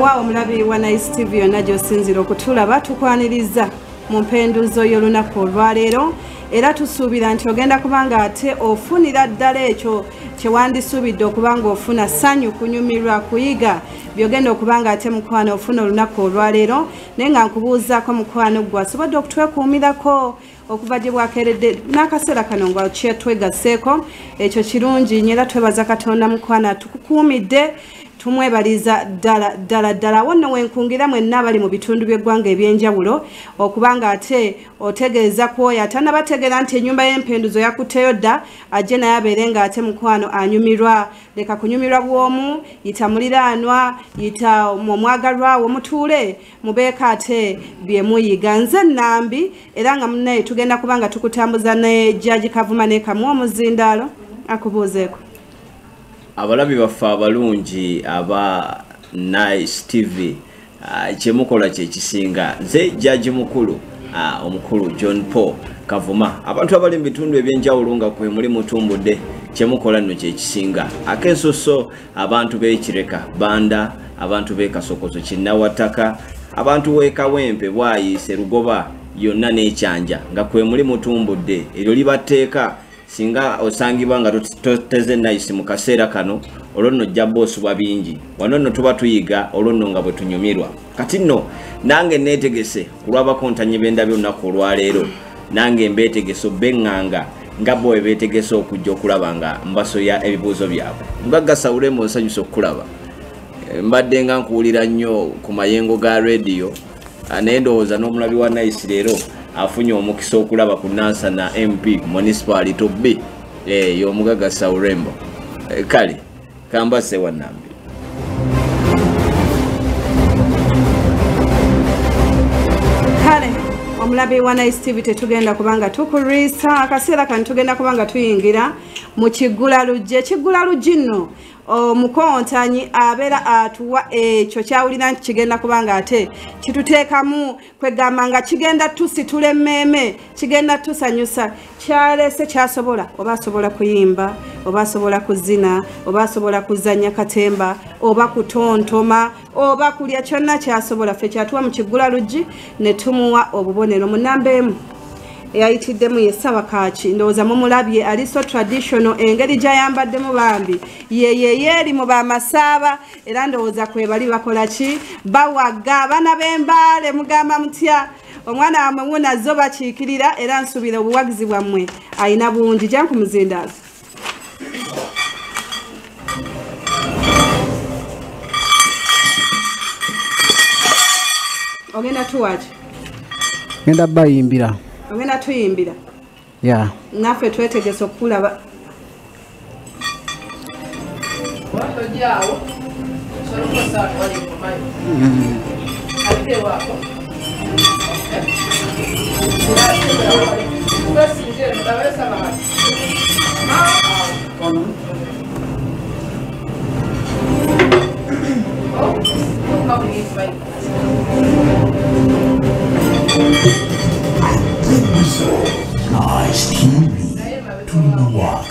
wewa omulabi wa nice tv yonna gy'osinzira okutulaba tukwaniriza mu mpenduzo y'olunaku olwaleero. Era tusuubira nti ogenda kubanga ate ofunira ddala ekyo kyewandisuubidde okuba nga ofuna ssanyu kunyumirwa kuyiga byogenda okuba nga ate mukwano ofuna olunaku olwaleero. Naye nga nkubuuzaako mukwano gwe asobodde okutwekuumirako okuva gye bwakeeredde n'akaseera kano nga kyetwegaseeko ekyo kirungi nyo era twebaza katonda mukwano atukukuumidde tumwebaliza ddala ddala ddala. Awo nno wenkungira mwenna abali mu bitundu by'eggwanga ebyenjawulo okubanga ate otegeeza ku oyo atanabategeera nti ennyumba y'empenduzo yakutteyo dda ajje naye abeere ng'ate mukwano anyumirwa. Leka kunyumirwa bw'omu yita muliraanwa yita omwagalwawo mutuule mubeeko ate byemuyiga nze nambi era nga munnaye tugenda kuba nga tukutambuza ne jaji kavuma nekamu omuzindaalo akubuuzeeko abalabi baffe abalungi aba nice tv uh, kyemukola kyekisinga nze jaji mukulu uh, omukulu john paul kavuma. Abantu abali mu bitundu ebyenjawulo nga kwe muli mutumbudde kyemukola nno kyekisinga akensoso abantu b'ekireka banda abantu b'ekasokoso kinnawataka abantu w'ekawempe bwayiise lugoba yonna n'ekyanja nga kwe muli mutumbudde. Eryo libatteeka singa osangibwa nga toteze nayisi mu kaseera kano olwo nno ojja boosubwa bingi. Wano nno tuba tuyiga olwo nno nga bwe tunyumirwa. Kati nno nange neetegese ku lw'abakontanyi b'endabyo olunaku olwaleero. Nange mbeetegese obbeŋŋanga nga bo we beetegese okujja okulaba nga mbasoya ebibuuzo byabwe. Mugagga sawulemu nsanyusa okukulaba. Mbadde nga nkuwulira nnyo ku mayengo ga rediyo naye ndowooza n'omulabi wa nayisi leero afunye omukisa okulaba ku nansana mp municipality b y'omugaga saurembo kale kambase wanambi. Kale omulabi wa nice tv tetugenda kubanga tukulwisa akaseera kano tugenda kubanga tuyingira mu kiggula luggi ekiggula luggi nno omukontanyi abeera atuwa ekyo kyawulira nti kigenda kubanga ate kituteekamu kwegamba nga kigenda tusitula emmeeme kigenda tusanyusa. Kyalese kyasobola? Oba asobola kuyimba oba asobola kuzina oba asobola kuzanya katemba oba kutontoma oba kulya kyonna kyasobola. Ffe kyatuwa mu kiggula luggi ne tumuwa obubonero mu namba emu eyayitiddemu yesaba kaaki ndowooza mumulabye ali so traditional engeri gyayambaddemu bambi. Yeyeyeeri mu bamasaaba. Era ndowooza kwe bali bakola ki? Bawaga abaana b'embaale mugamba mutya omwana wamwe wunazo bakiikirira era nsuubira obuwagizi bwammwe. Ayina bungi jankumuzindaalo ogenda tuwaki genda bayimbira ogenda tuyimbira. Ya naffe twetegesa okulaba Nice TV. Tulina work.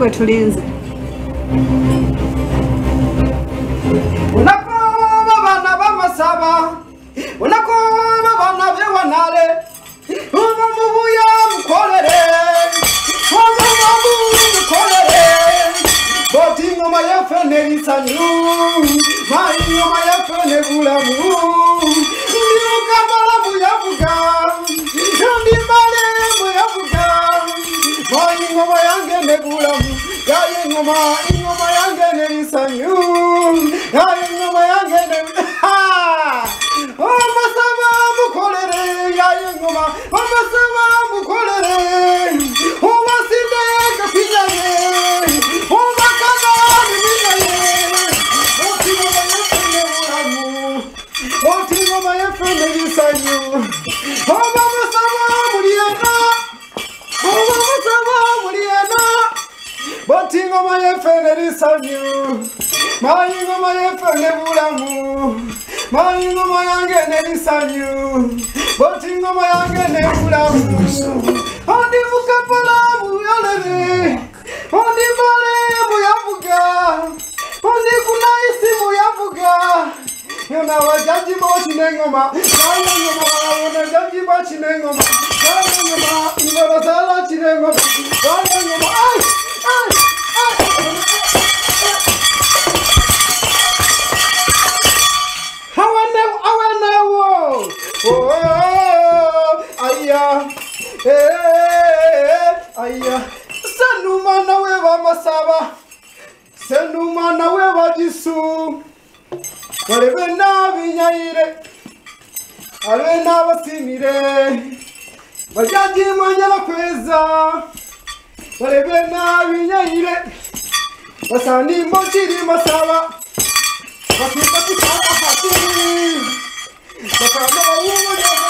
kidogo tulinze. Unakuba bana bamasaba unakuba bana bewanale uba mubuya mukolere uba mabu mukolere boti nyuma yafe ne bisanyu mari nyuma yafe ne bulamu. ingoma ingoma yange nelisa nyu ya ingoma yange ne ha! Omasaba mukolere ya ingoma omasaba mukolere. Omasinde kapinyane omakana niminaye oti ngoma yefe neburamu oti ngoma yefe nelisa nyu mayefene lisavyu mayingoma yefene bulamu mayingoma yange nelisavyu boti ingoma yange nebulamu ondi mukapala buyolere ondi male buyavuga ondi kunaisi buyavuga yona wajaji bocinengoma bayingoma bayabona jaji bacinengoma bayingoma ingorosala cinengoma bayingoma ayya sanuma nawe bamasaba sanuma nawe bagisu barebe n'abinyayire abe n'abasimire baryagimanya bakweza barebe n'abinyayire basanimbo kirimasaba bakwita kutaka fatiri bakamba bawumunyama